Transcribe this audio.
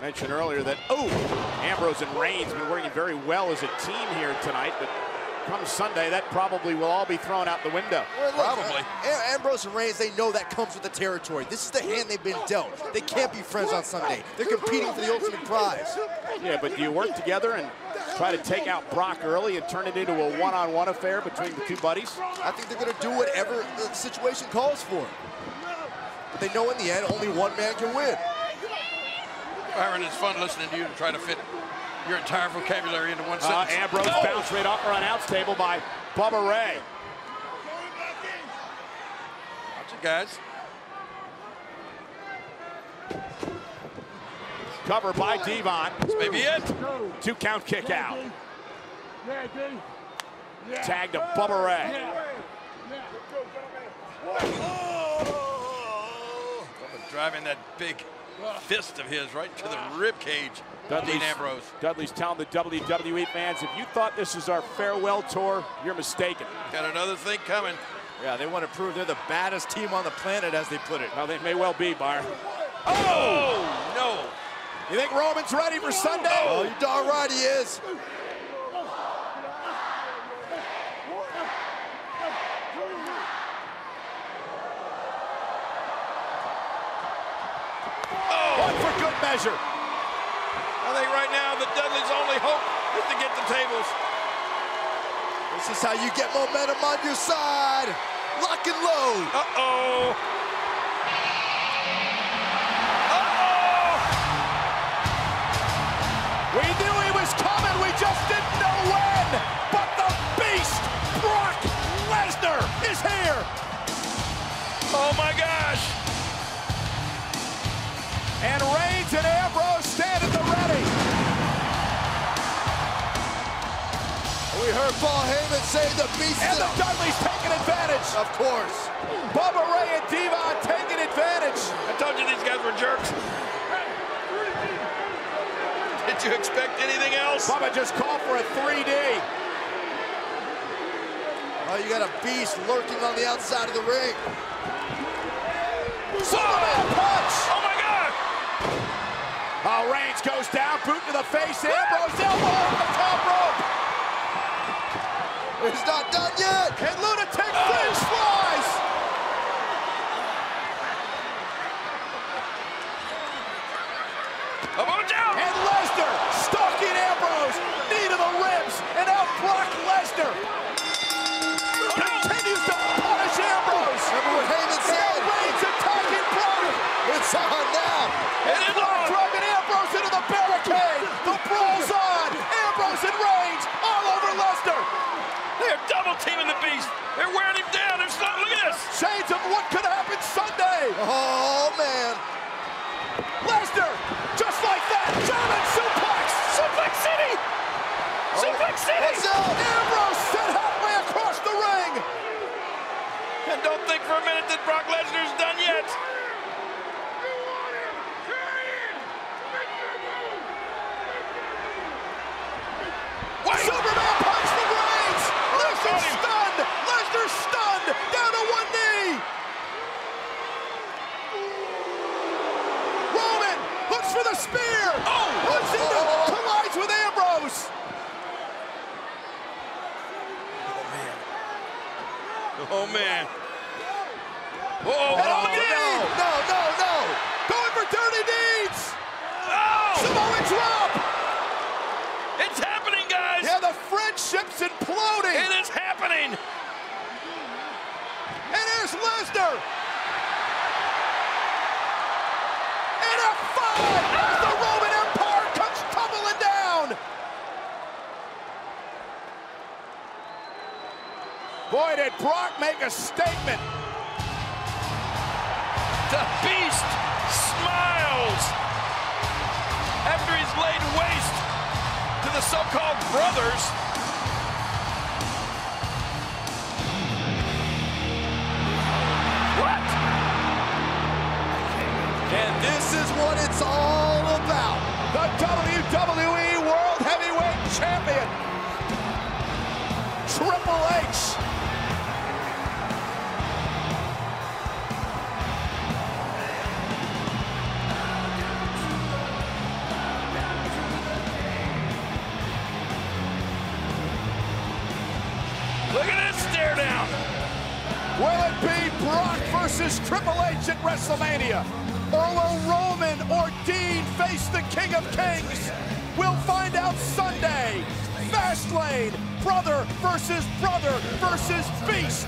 Mentioned earlier that, oh, Ambrose and Reigns been working very well as a team here tonight, but come Sunday, that probably will all be thrown out the window. Well, look, Probably. uh, Ambrose and Reigns, they know that comes with the territory. This is the hand they've been dealt. They can't be friends on Sunday. They're competing for the ultimate prize. Yeah, but do you work together and try to take out Brock early and turn it into a one-on-one affair between the two buddies? I think they're going to do whatever the situation calls for. But they know in the end, only one man can win. Byron, it's fun listening to you and try to fit your entire vocabulary into one Uh, sentence. Ambrose Oh! bounced right off our announce table by Bubba Ray. Watch it, guys. Cover by D-Von. This may be it. Two count kick out. Tag to Bubba Ray. Bubba driving that big fist of his right to the ah. rib cage. Dean Ambrose. Dudley's telling the WWE fans, if you thought this is our farewell tour, you're mistaken. Got another thing coming. Yeah, they want to prove they're the baddest team on the planet, as they put it. Well, they may well be, Byron. Oh, no. You think Roman's ready for Sunday? Oh, oh you're darn right he is. One for good measure. I think right now the Dudley's only hope is to get the tables. This is how you get momentum on your side. Lock and load. Uh-oh. Paul Heyman say the beast And the Dudleys taking advantage. Of course. Bubba Ray and D-Von taking advantage. I told you these guys were jerks. Did you expect anything else? Bubba just called for a 3D. Oh, you got a beast lurking on the outside of the ring. Superman punch. Oh, my God. Oh, Reigns goes down, boot to the face. Ambrose elbow over the top rope. It's not done yet. And Lunatic Fringe flies. Oh, watch out. And Lesnar stalking Ambrose. Knee to the ribs. And out Brock Lesnar. Continues to punish Ambrose. Remember what Heyman And said? Reigns attacking Brock. It's on now. It is Brock on. driving Ambrose into the barricade. The brawl's on. Ambrose and Reigns all over Lesnar. They're double teaming the beast. They're wearing him down. They're slow. Look at this. Shades of what could happen Sunday. Oh, man. Lesnar, just like that, German suplex. Suplex City. Suplex City. What's up? Ambrose sent halfway across the ring. And don't think for a minute that Brock Lesnar's done yet. Wait. Superman punch from Reigns. Lesnar Got him. stunned. Lesnar stunned. Down to one knee. Roman looks for the spear. Oh. Runs into, Oh. collides with Ambrose. Oh, oh, man. Oh, And oh, on the look at No, no, no. Going for dirty deeds. Oh, Samoan drop. it's happening, guys. Yeah, the friendship's imploding. It is happening. And there's Lesnar. And a five as the Roman Empire comes tumbling down. Boy, did Brock make a statement. The beast smiles after he's laid waste to the so-called brothers. What? And this is what it's all about. The WWE World Heavyweight Champion. Triple H. Will it be Brock versus Triple H at WrestleMania? Or will Roman or Dean face the King of Kings? We'll find out Sunday. Fastlane, brother versus brother versus beast.